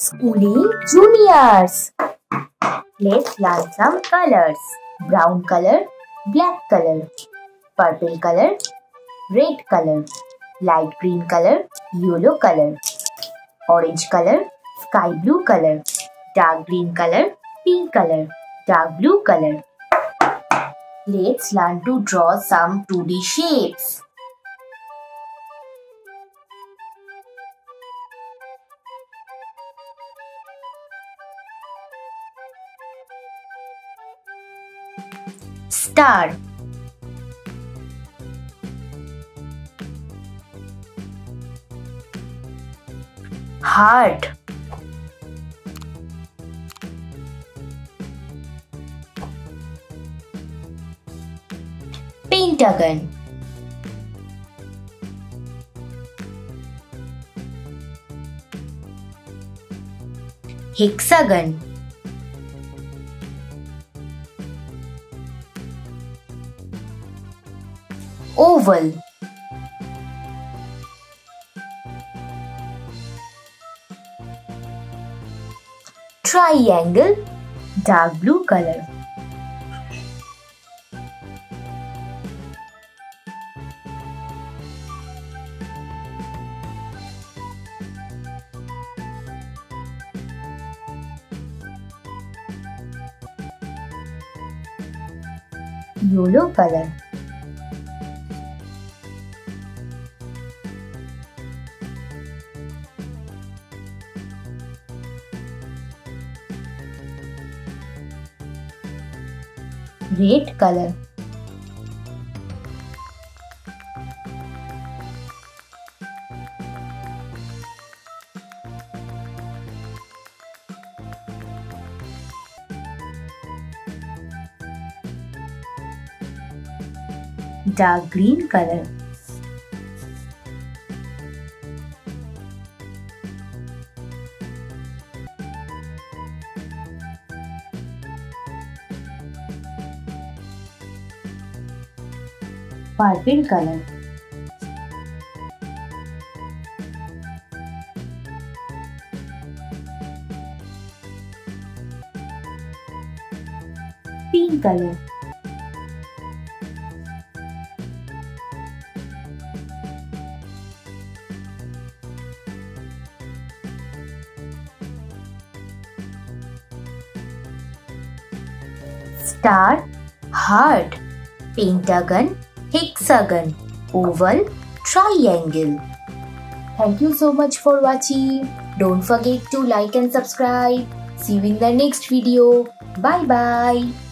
Schooling Juniors. Let's learn some colors. Brown color, black color, purple color, red color, light green color, yellow color, orange color, sky blue color, dark green color, pink color, dark blue color. Let's learn to draw some 2D shapes. Star Heart Pentagon Hexagon Oval. Triangle Dark blue color. Yellow color red color dark green color purple color pink color star, heart, pentagon, hexagon, oval, triangle. Thank you so much for watching. Don't forget to like and subscribe. See you in the next video. Bye bye.